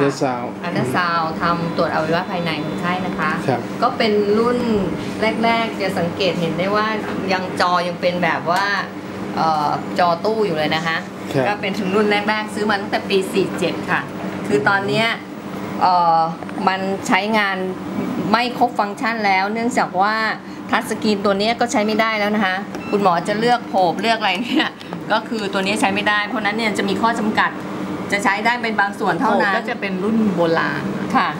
เดอร์ซาวอัลตราซาวด์ทำตรวจอวัยวะภายในคนไข้นะคะครับก็เป็นรุ่นแรก ๆ จะสังเกตเห็นได้ว่ายังจอยังเป็นแบบว่าเอ่อจอตู้อยู่เลยนะคะครับก็เป็นถึงรุ่นแรก ๆ ซื้อมาตั้งแต่ปี 47 ค่ะ คือตอนเนี้ยเอ่อมันใช้งานไม่ครบฟังก์ชันแล้ว เนื่องจากว่าทัชสกรีนตัวเนี้ยก็ใช้ไม่ได้แล้วนะคะ คุณหมอจะเลือกโผบเลือกอะไรเนี่ยก็คือตัวนี้ใช้ไม่ได้ เพราะฉะนั้นเนี่ยจะมีข้อจำกัด จะใช้ได้เป็นบางส่วนเท่านั้นก็จะเป็นรุ่นโบราณค่ะ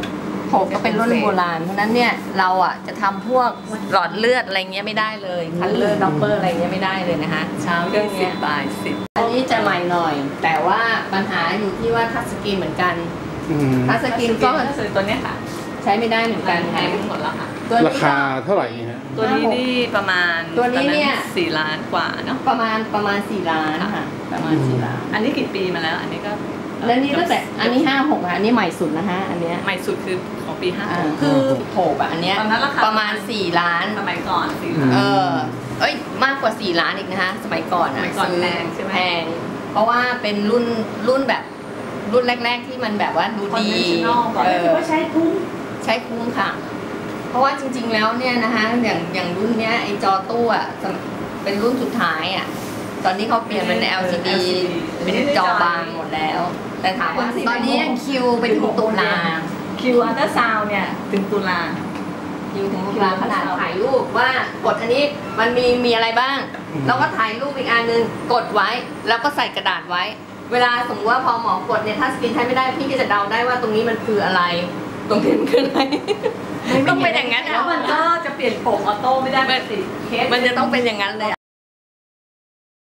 โถก็เป็นรุ่นโบราณ เพราะฉะนั้นเนี่ยเราอะจะทำพวกหลอดเลือดอะไรเงี้ยไม่ได้เลยคันเลอร์ด็อปเปอร์อะไรเงี้ยไม่ได้เลยนะคะเช้าเรื่ยี่องสิเนี้บยบ่ายสิบอันนี้จะใหม่หน่อย แต่ว่าปัญหาอยู่ที่ว่าทัชสกรีนเหมือนกันอืมทัชสกรีนก็คือตัวเนี้ยค่ะ ใช้ไม่ได้เหมือนกันแพค่ะงหมดแล้วค่ะตัวนี้ราคาเท่าไหร่ฮะตัวนี้นี่ประมาณตัวนี้เนี่ยสี่ล้านกว่าเนาะประมาณประมาณ4ล้านค่ะประมาณ4ล้าน อันนี้กี่ปีมาแล้ว อันนี้ก็ แล้วนี่ตั้งแต่อันนี้ห้าหกอันนี้ใหม่สุดนะฮะอันเนี้ยใหม่สุดคือของปีห้าอ่าคือโถบอะอันเนี้ยตอนนั้นราคาประมาณ4ล้านสมัยก่อนสี่อืล้านมเออเอ้ยมากกว่า4ล้านอีกนะคะสมัยก่อนสอะมัยก่อนซื้แพงใช่ไหมแพงเพราะว่าเป็นรุ่นรุ่นแบบรุ่นแรก ๆ ที่มันแบบว่าดูดี Conventional ก่อนเออว่าใช้คุ้มใช้คุ้มค่ะ เพราะว่าจริง ๆ แล้วเนี่ยนะคะอย่างอย่างรุ่นเนี้ยไอจอตู้อะสมเป็นรุ่นสุดท้ายอะตอนนี้เขาเปลี่ยนเป็น LCD เป็นจอบางหมดแล้ว แต่ถามว่าตอนนี้คิวไปถึงตุลาคิวอัลตราซาวเนี่ยถึงตุลาคิวถึงตุลาขนาดถ่ายรูปว่ากดอันนี้มันมีมีอะไรบ้างอืมเราก็ถ่ายรูปอีกอันหนึงกดไว้แล้วก็ใส่กระดาษไว้ เวลาสมมติว่าพอหมอกดเนี่ยถ้าสกรีนใช้ไม่ได้พี่ก็จะเดาได้ว่าตรงนี้มันคืออะไร ตรงนี้มันคืออะไรต้องเป็นอย่างนั้นแล้วอะมันก็จะเปลี่ยนโปกออโต้ไม่ได้มันติดเคสมันจะต้องเป็นอย่างนั้นเลย